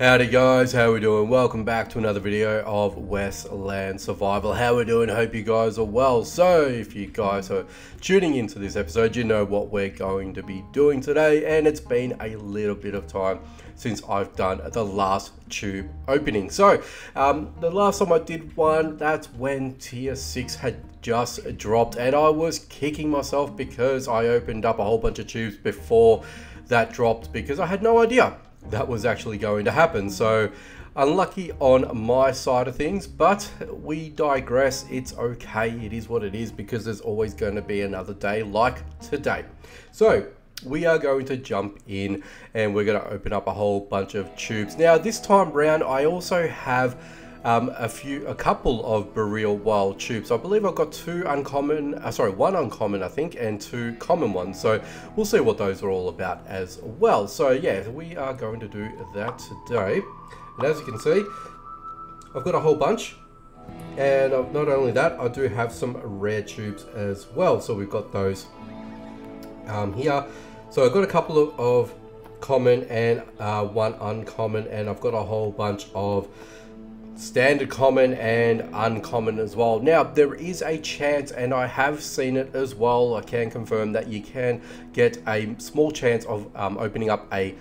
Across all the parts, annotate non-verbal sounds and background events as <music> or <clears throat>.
Howdy guys, how are we doing? Welcome back to another video of Westland Survival. How are we doing? Hope you guys are well. So, if you guys are tuning into this episode, you know what we're going to be doing today. And it's been a little bit of time since I've done the last tube opening. So, um, the last time I did one, that's when tier 6 had just dropped. And I was kicking myself because I opened up a whole bunch of tubes before that dropped because I had no idea that was actually going to happen. So unlucky on my side of things, but we digress. It's okay. It is what it is because there's always going to be another day like today. So we are going to jump in and we're going to open up a whole bunch of tubes. Now this time round, I also have um, a few, a couple of Boreal Wild tubes. I believe I've got two uncommon, uh, sorry, one uncommon, I think, and two common ones. So we'll see what those are all about as well. So yeah, we are going to do that today. And as you can see, I've got a whole bunch. And uh, not only that, I do have some rare tubes as well. So we've got those um, here. So I've got a couple of, of common and uh, one uncommon, and I've got a whole bunch of standard common and uncommon as well. Now there is a chance and i have seen it as well. I can confirm that you can get a small chance of um, opening up a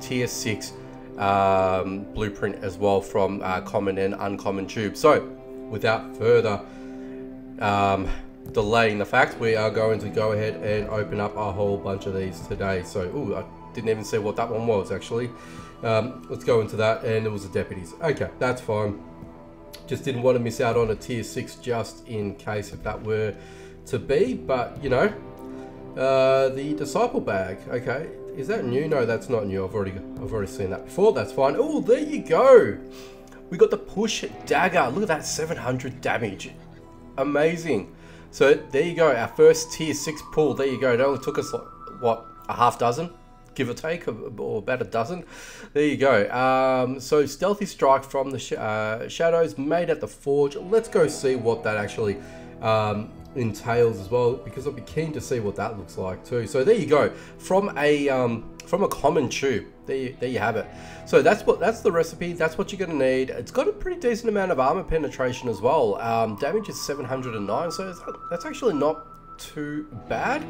tier 6 um, blueprint as well from uh, common and uncommon tube. So without further um, delaying the fact we are going to go ahead and open up a whole bunch of these today. So ooh, i didn't even see what that one was actually um, let's go into that, and it was the deputies. Okay, that's fine. Just didn't want to miss out on a tier 6 just in case if that were to be, but you know. Uh, the disciple bag, okay. Is that new? No, that's not new. I've already I've already seen that before. That's fine. Oh, there you go. We got the push dagger. Look at that 700 damage. Amazing. So there you go. Our first tier 6 pull. There you go. It only took us, like, what, a half dozen? Give or take, or about a dozen. There you go. Um, so Stealthy Strike from the sh uh, Shadows made at the Forge. Let's go see what that actually um, entails as well, because I'll be keen to see what that looks like too. So there you go. From a um, from a common tube. There you, there you have it. So that's what that's the recipe. That's what you're going to need. It's got a pretty decent amount of armor penetration as well. Um, damage is 709, so that's actually not too bad.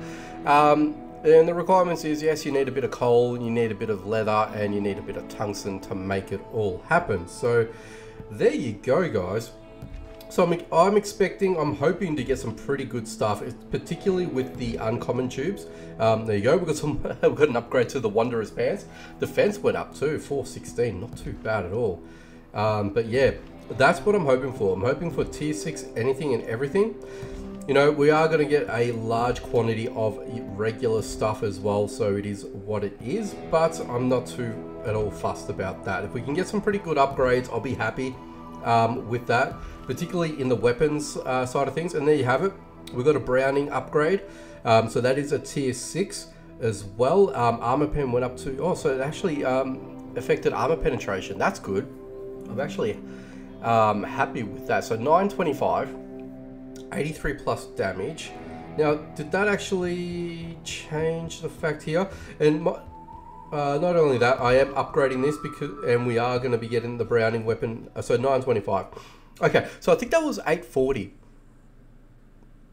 Um, and the requirements is, yes, you need a bit of coal, you need a bit of leather, and you need a bit of tungsten to make it all happen. So there you go, guys. So I'm, I'm expecting, I'm hoping to get some pretty good stuff, particularly with the uncommon tubes. Um, there you go, we've got, some, <laughs> we've got an upgrade to the Wanderer's Pants. Defense went up too, 416, not too bad at all. Um, but yeah, that's what I'm hoping for. I'm hoping for tier 6 anything and everything. You know, we are going to get a large quantity of regular stuff as well, so it is what it is, but I'm not too at all fussed about that. If we can get some pretty good upgrades, I'll be happy um, with that, particularly in the weapons uh, side of things. And there you have it. We've got a Browning upgrade, um, so that is a tier 6 as well. Um, armor pen went up to, oh, so it actually um, affected armor penetration. That's good. I'm actually um, happy with that. So 925 83 plus damage. Now, did that actually change the fact here? And my, uh, not only that, I am upgrading this because, and we are going to be getting the Browning weapon. Uh, so 925. Okay, so I think that was 840.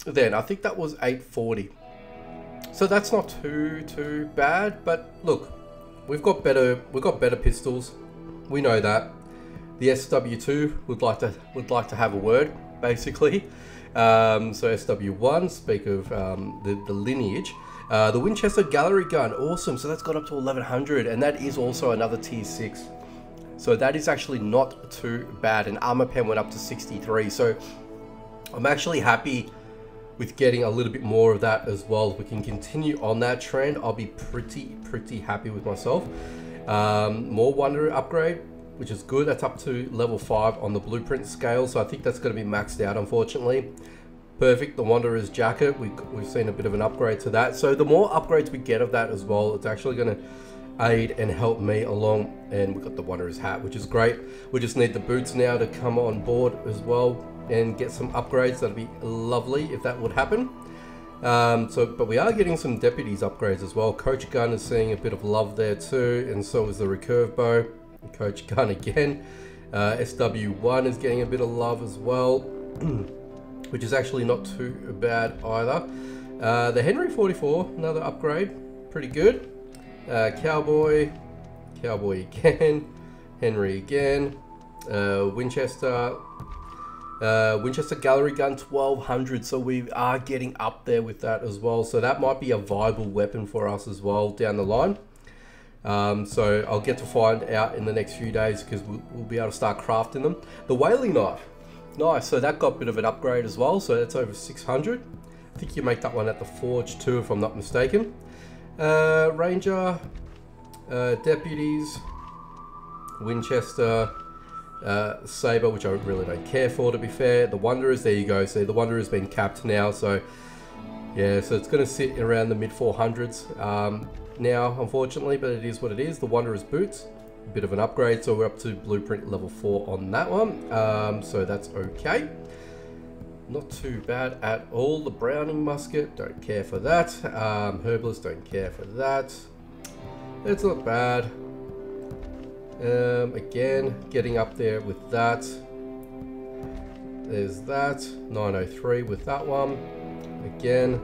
Then I think that was 840. So that's not too too bad. But look, we've got better we've got better pistols. We know that. The SW2 would like to would like to have a word, basically. Um, so SW1, speak of um, the, the lineage. Uh, the Winchester Gallery Gun, awesome. So that's got up to 1100 and that is also another tier 6. So that is actually not too bad. And armor pen went up to 63. So I'm actually happy with getting a little bit more of that as well. If we can continue on that trend, I'll be pretty, pretty happy with myself. Um, more Wanderer upgrade, which is good. That's up to level 5 on the blueprint scale, so I think that's going to be maxed out, unfortunately. Perfect, the Wanderer's Jacket, we, we've seen a bit of an upgrade to that. So the more upgrades we get of that as well, it's actually going to aid and help me along. And we've got the Wanderer's Hat, which is great. We just need the boots now to come on board as well and get some upgrades. That'd be lovely if that would happen. Um, so, but we are getting some deputies upgrades as well. Coach Gun is seeing a bit of love there too, and so is the recurve bow. Coach <laughs> gun again. Uh, SW1 is getting a bit of love as well, <clears throat> which is actually not too bad either. Uh, the Henry 44, another upgrade, pretty good. Uh, Cowboy, Cowboy again, <laughs> Henry again, uh, Winchester, uh, Winchester Gallery Gun 1200, so we are getting up there with that as well. So that might be a viable weapon for us as well down the line. Um, so I'll get to find out in the next few days because we'll, we'll, be able to start crafting them. The whaling knife, nice. So that got a bit of an upgrade as well. So that's over 600. I think you make that one at the forge too, if I'm not mistaken. Uh, Ranger, uh, deputies, Winchester, uh, Saber, which I really don't care for to be fair. The Wanderers, there you go. See, the Wanderer's been capped now, so yeah, so it's going to sit around the mid 400s. Um, now, unfortunately, but it is what it is. The Wanderer's boots, a bit of an upgrade, so we're up to blueprint level 4 on that one. Um, so that's okay. Not too bad at all. The Browning musket, don't care for that. Um, Herbalist, don't care for that. It's not bad. Um, again, getting up there with that. There's that. 903 with that one. Again,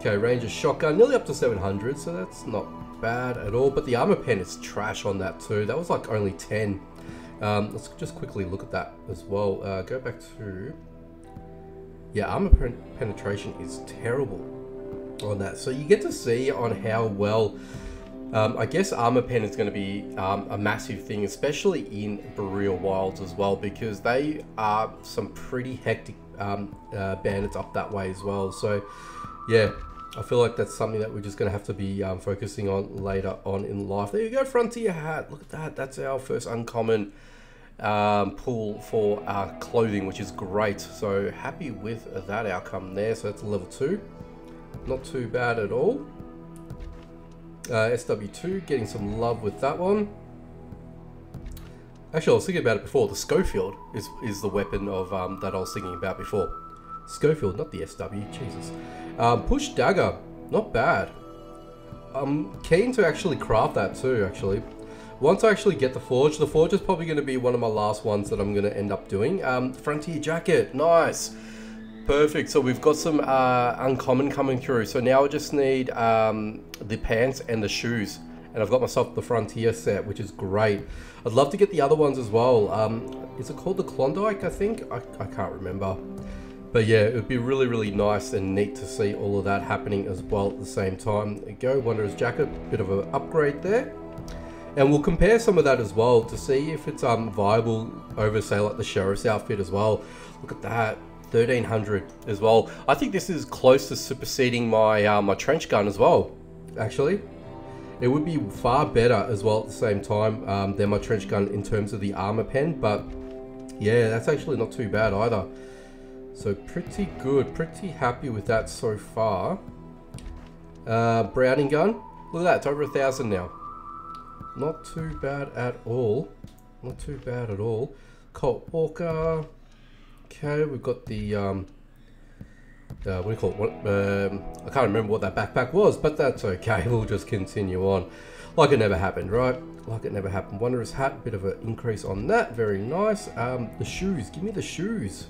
Okay, Ranger Shotgun, nearly up to 700, so that's not bad at all. But the armor pen is trash on that too. That was like only 10. Um, let's just quickly look at that as well. Uh, go back to... Yeah, armor pen penetration is terrible on that. So you get to see on how well... Um, I guess armor pen is going to be um, a massive thing, especially in Boreal Wilds as well, because they are some pretty hectic um, uh, bandits up that way as well. So, yeah, I feel like that's something that we're just going to have to be um, focusing on later on in life. There you go, Frontier hat. Look at that. That's our first uncommon um, pull for our clothing, which is great. So happy with that outcome there. So that's level 2. Not too bad at all. Uh, SW2, getting some love with that one. Actually, I was thinking about it before. The Schofield is, is the weapon of um, that I was thinking about before. Schofield, not the SW, Jesus. Um, push dagger, not bad. I'm keen to actually craft that too, actually. Once I actually get the forge, the forge is probably going to be one of my last ones that I'm going to end up doing. Um, frontier jacket, nice. Perfect, so we've got some uh, uncommon coming through. So now I just need um, the pants and the shoes. And I've got myself the Frontier set, which is great. I'd love to get the other ones as well. Um, is it called the Klondike, I think? I, I can't remember. But yeah, it would be really, really nice and neat to see all of that happening as well at the same time. Go, Wanderer's Jacket, bit of an upgrade there. And we'll compare some of that as well to see if it's um, viable over, say, like the Sheriff's outfit as well. Look at that, 1300 as well. I think this is close to superseding my, uh, my trench gun as well, actually. It would be far better as well at the same time um, than my trench gun in terms of the armor pen, but yeah, that's actually not too bad either. So pretty good, pretty happy with that so far. Uh, Browning gun, look at that, it's over a thousand now. Not too bad at all. Not too bad at all. Colt Walker. Okay, we've got the um, uh, what do you call it? What, um, I can't remember what that backpack was, but that's okay. <laughs> We'll just continue on. Like it never happened, right? Like it never happened. Wanderer's hat, bit of an increase on that. Very nice. Um, the shoes, give me the shoes.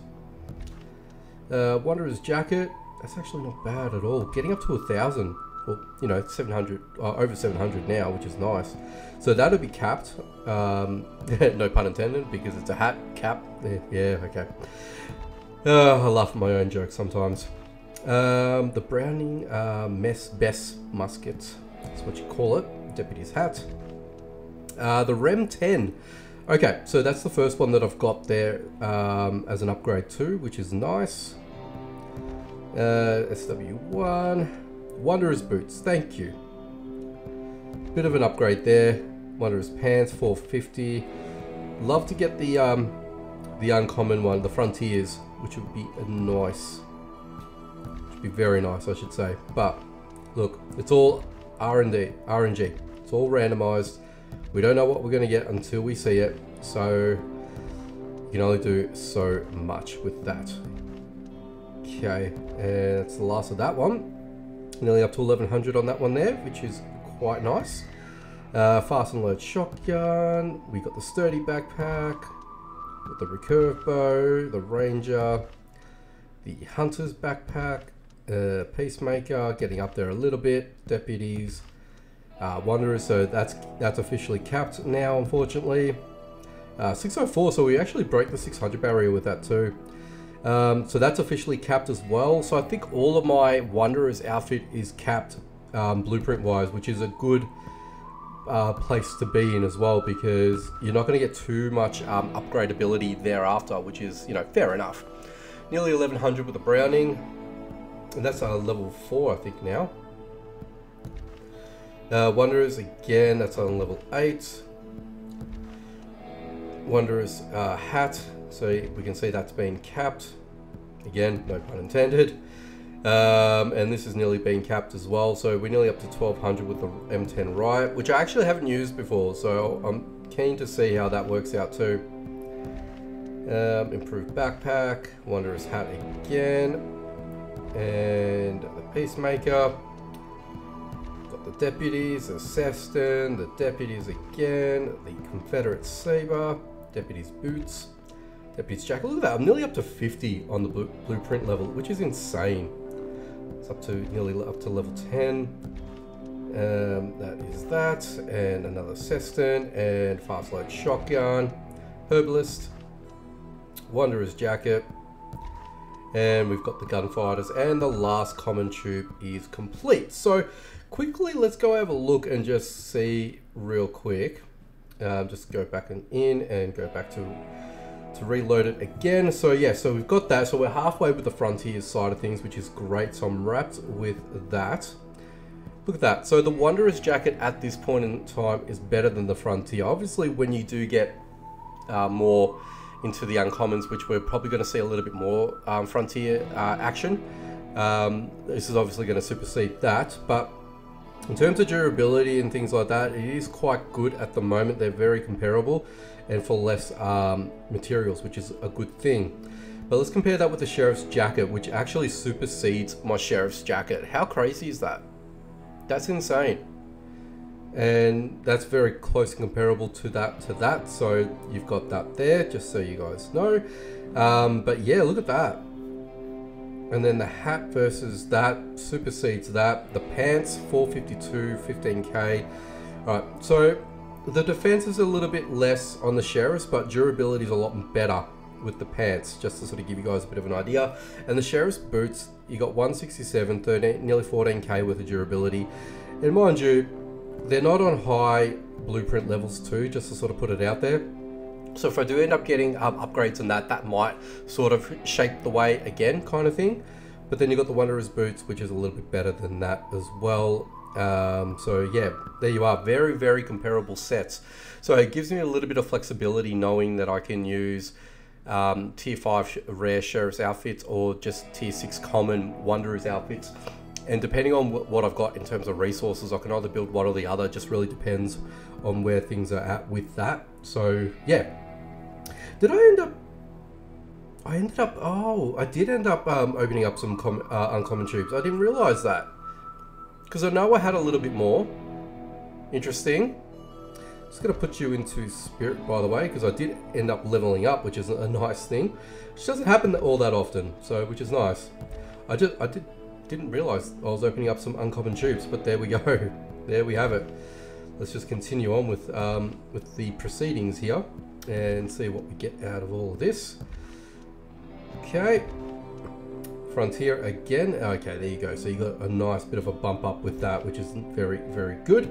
Uh, Wanderer's Jacket, that's actually not bad at all. Getting up to a thousand, well, you know, 700, uh, over 700 now, which is nice. So that'll be capped, um, <laughs> no pun intended, because it's a hat, cap, yeah, yeah okay. Uh, I laugh at my own jokes sometimes. Um, the Browning uh, Mess Bess Musket, that's what you call it, Deputy's Hat. Uh, the Rem 10, Okay, so that's the first one that I've got there um, as an upgrade too, which is nice. Uh, SW1. Wanderer's Boots, thank you. Bit of an upgrade there. Wanderer's Pants, 450. Love to get the um, the uncommon one, the Frontiers, which would be a nice. Would be very nice, I should say. But look, it's all R&D, RNG. It's all randomized. We don't know what we're going to get until we see it. So you can only do so much with that. Okay, and that's the last of that one. Nearly up to 1100 on that one there, which is quite nice. Uh, fast and load shotgun. We got the sturdy backpack. The recurve bow, the ranger, the hunter's backpack, uh, peacemaker, getting up there a little bit, deputies, uh, wanderers. So that's that's officially capped now, unfortunately. Uh, 604, so we actually broke the 600 barrier with that too. Um, so that's officially capped as well. So I think all of my Wanderer's outfit is capped um, blueprint wise, which is a good uh, place to be in as well because you're not going to get too much um, upgradability thereafter, which is, you know, fair enough. Nearly 1100 with the Browning, and that's a level 4 I think now. Uh, Wanderers again, that's on level 8. Wanderers uh, hat, so we can see that's been capped. Again, no pun intended. Um, and this is nearly being capped as well. So we're nearly up to 1200 with the M10 Riot, which I actually haven't used before. So I'm keen to see how that works out too. Um, improved backpack, Wanderer's hat again, and the Peacemaker. Got the deputies, the Sefton, the deputies again, the Confederate Saber, deputies boots, deputies jack. Look at that, I'm nearly up to 50 on the blueprint level, which is insane. It's up to nearly up to level 10. Um, that is that, and another Sefton, and fast load shotgun, herbalist, wanderer's jacket, and we've got the gunfighters, and the last common tube is complete. So quickly, let's go have a look and just see real quick. Um, just go back and in and go back to to reload it again. So yeah, so we've got that. So we're halfway with the Frontiers side of things, which is great. So I'm wrapped with that. Look at that. So the Wanderer's jacket at this point in time is better than the Frontier. Obviously, when you do get uh, more into the uncommons, which we're probably going to see a little bit more um, Frontier uh, action, um, this is obviously going to supersede that. But in terms of durability and things like that, it is quite good at the moment. They're very comparable and for less um, materials, which is a good thing. But let's compare that with the Sheriff's Jacket, which actually supersedes my Sheriff's Jacket. How crazy is that? That's insane. And that's very close and comparable to that to that. So you've got that there, just so you guys know. Um, but yeah, look at that. And then the hat versus that supersedes that. The pants, 452, 15k. All right, so the defense is a little bit less on the Sheriffs, but durability is a lot better with the pants, just to sort of give you guys a bit of an idea. And the Sheriff's boots, you got 167, 13, nearly 14k worth of durability. And mind you, they're not on high blueprint levels too, just to sort of put it out there. So if I do end up getting um, upgrades on that, that might sort of shape the way again kind of thing. But then you've got the Wanderer's boots, which is a little bit better than that as well. Um, so yeah, there you are. Very, very comparable sets. So it gives me a little bit of flexibility knowing that I can use um, tier 5 rare sheriff's outfits or just tier 6 common wanderer's outfits. And depending on what I've got in terms of resources, I can either build one or the other. Just really depends on where things are at with that. So yeah. Did I end up I ended up, oh, I did end up um, opening up some uh, uncommon tubes. I didn't realize that. Because I know I had a little bit more. Interesting. Just going to put you into spirit, by the way, because I did end up leveling up, which is a nice thing. Which doesn't happen all that often, so which is nice. I just I did didn't realize I was opening up some uncommon tubes, but there we go. <laughs> there we have it. Let's just continue on with um, with the proceedings here and see what we get out of all of this. Okay, Frontier again. Okay, there you go. So you got a nice bit of a bump up with that, which is very, very good.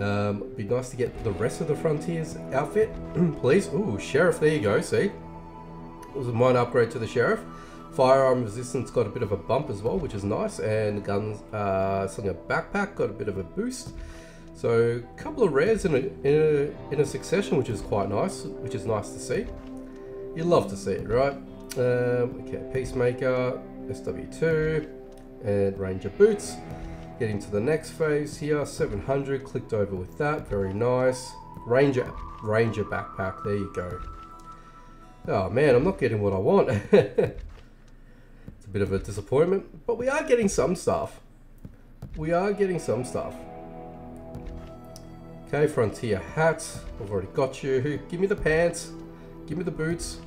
Um, be nice to get the rest of the Frontiers outfit, <clears throat> please. Ooh, Sheriff, there you go, see? It was a minor upgrade to the Sheriff. Firearm resistance got a bit of a bump as well, which is nice. And guns, uh, something a backpack got a bit of a boost. So a couple of rares in a, in a, in a succession, which is quite nice, which is nice to see. You love to see it, right? Um, okay, Peacemaker, SW2, and Ranger Boots. Getting to the next phase here, 700, clicked over with that, very nice. Ranger, Ranger backpack, there you go. Oh man, I'm not getting what I want. <laughs> a bit of a disappointment, but we are getting some stuff. We are getting some stuff. Okay, Frontier hat. I've already got you. Give me the pants. Give me the boots.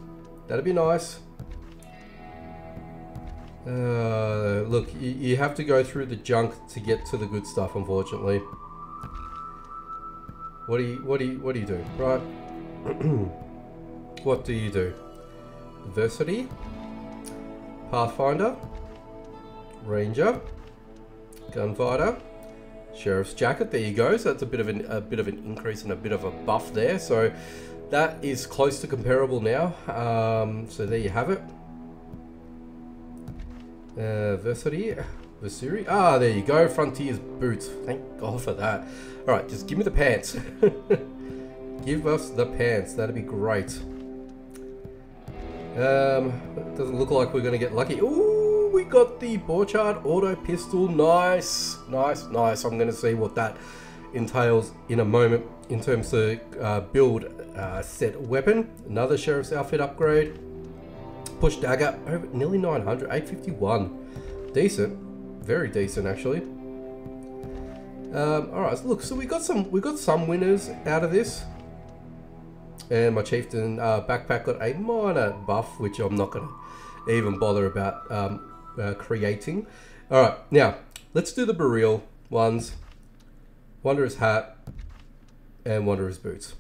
That'd be nice. Uh, look, you, you have to go through the junk to get to the good stuff, unfortunately. What do you, what do you, what do you do? Right. <clears throat> what do you do? Adversity. Pathfinder. Ranger. Gunfighter. Sheriff's Jacket, there you go. So that's a bit of an, a bit of an increase and a bit of a buff there. So that is close to comparable now. Um, so there you have it. Uh, Versary, Versary. Ah, there you go. Frontiers boots. Thank God for that. All right, just give me the pants. <laughs> give us the pants. That'd be great. Um, doesn't look like we're gonna get lucky. Ooh we got the Borchardt auto pistol. Nice, nice, nice. I'm going to see what that entails in a moment in terms of uh, build uh, set weapon. Another sheriff's outfit upgrade. Push dagger over nearly 900, 851. Decent, very decent actually. Um, all right, look. So we got some we got some winners out of this. And my chieftain uh, backpack got a minor buff, which I'm not gonna even bother about um, uh, creating. All right, now let's do the Boreal ones. Wanderer's hat and Wanderer's boots.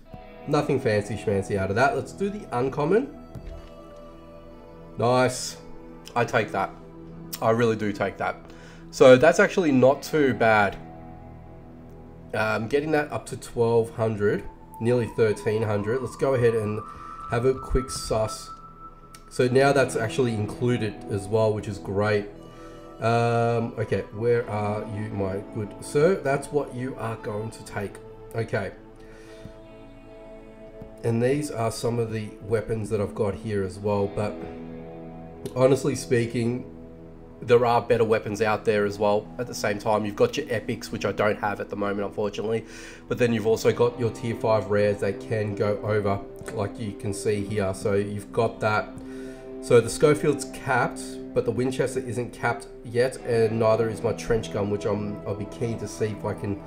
Nothing fancy schmancy out of that. Let's do the uncommon. Nice. I take that. I really do take that. So that's actually not too bad. Um, getting that up to 1200, nearly 1300. Let's go ahead and have a quick suss so now that's actually included as well, which is great. Um, okay, where are you, my good sir? That's what you are going to take. Okay. And these are some of the weapons that I've got here as well, but honestly speaking, there are better weapons out there as well. At the same time, you've got your epics, which I don't have at the moment, unfortunately. But then you've also got your tier 5 rares that can go over, like you can see here. So you've got that. So the Schofield's capped, but the Winchester isn't capped yet, and neither is my trench gun, which I'm, I'll be keen to see if I can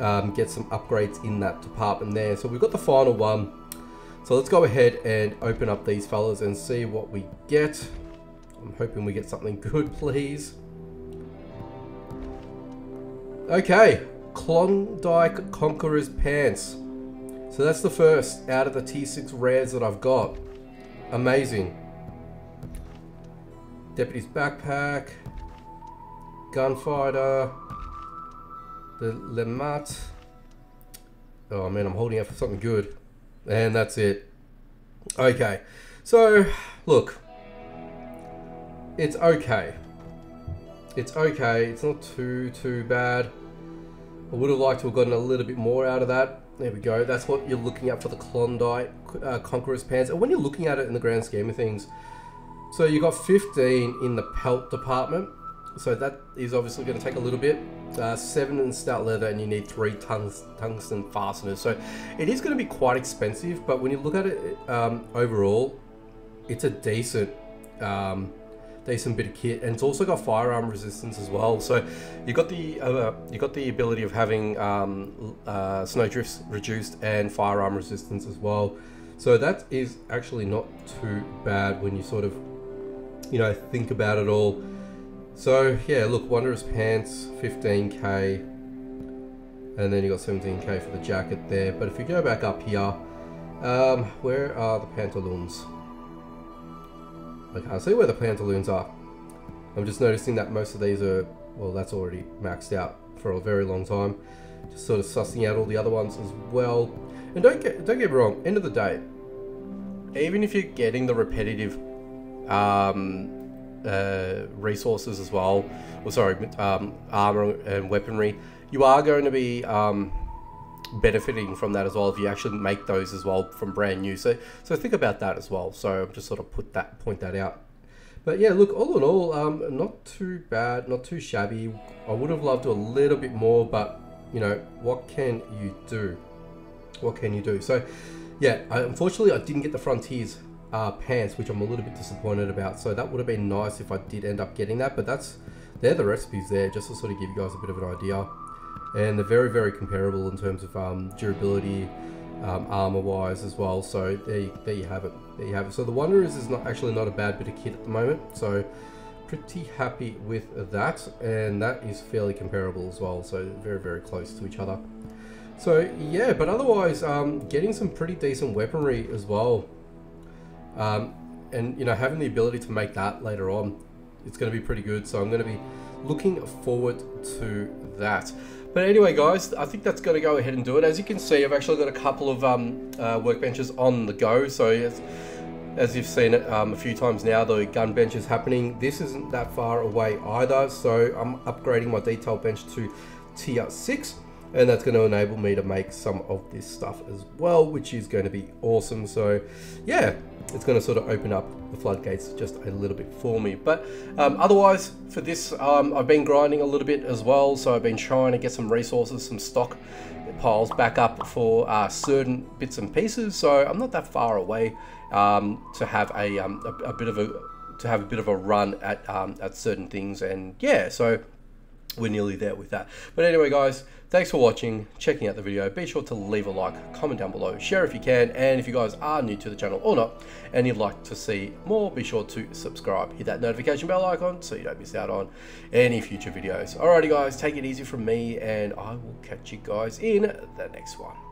um, get some upgrades in that department there. So we've got the final one. So let's go ahead and open up these fellas and see what we get. I'm hoping we get something good, please. Okay, Klondike Conqueror's Pants. So that's the first out of the T6 rares that I've got. Amazing. Deputy's backpack, gunfighter, the LeMat. Oh man, I'm holding out for something good. And that's it. Okay, so look, it's okay. It's okay, it's not too, too bad. I would have liked to have gotten a little bit more out of that. There we go. That's what you're looking at for the Klondike uh, Conqueror's Pants. And when you're looking at it in the grand scheme of things, so you got 15 in the pelt department. So that is obviously going to take a little bit. Uh, seven in stout leather and you need three tons tungsten fasteners. So it is going to be quite expensive, but when you look at it um, overall, it's a decent um, decent bit of kit, and it's also got firearm resistance as well. So you got the uh, you got the ability of having um, uh, snow drifts reduced and firearm resistance as well. So that is actually not too bad when you sort of you know, think about it all. So yeah, look, Wanderer's Pants, 15k, and then you got 17k for the jacket there. But if you go back up here, um, where are the pantaloons? I can't see where the pantaloons are. I'm just noticing that most of these are, well, that's already maxed out for a very long time. Just sort of sussing out all the other ones as well. And don't get don't get me wrong. End of the day, even if you're getting the repetitive um, uh, resources as well, or sorry, um, armor and weaponry, you are going to be um, benefiting from that as well if you actually make those as well from brand new. So, so think about that as well. So I'm just sort of put that point that out. But yeah, look, all in all, um, not too bad, not too shabby. I would have loved a little bit more, but you know, what can you do? What can you do? So, yeah, I, unfortunately, I didn't get the Frontiers uh, pants, which I'm a little bit disappointed about. So that would have been nice if I did end up getting that, but that's they're the recipes there, just to sort of give you guys a bit of an idea. And they're very very comparable in terms of um, durability, um, armor wise as well. So there you, there you have it. There you have it. So the Wanderers is not actually not a bad bit of kit at the moment. So pretty happy with that, and that is fairly comparable as well. So very very close to each other. So yeah, but otherwise, um, getting some pretty decent weaponry as well, um, and you know having the ability to make that later on, it's going to be pretty good. So I'm going to be looking forward to that. But anyway, guys, I think that's going to go ahead and do it. As you can see, I've actually got a couple of um, uh, workbenches on the go. So as, as you've seen it um, a few times now, the gun bench is happening. This isn't that far away either. So I'm upgrading my detail bench to tier 6 and that's going to enable me to make some of this stuff as well which is going to be awesome so yeah it's going to sort of open up the floodgates just a little bit for me. But um, otherwise for this um, I've been grinding a little bit as well. So I've been trying to get some resources some stock piles back up for uh, certain bits and pieces. So I'm not that far away um, to have a, um, a, a, bit of a to have a bit of a run at, um, at certain things. And yeah so we're nearly there with that. But anyway, guys, thanks for watching, checking out the video. Be sure to leave a like, comment down below, share if you can, and if you guys are new to the channel or not, and you'd like to see more, be sure to subscribe. Hit that notification bell icon so you don't miss out on any future videos. Alrighty, guys, take it easy from me, and I will catch you guys in the next one.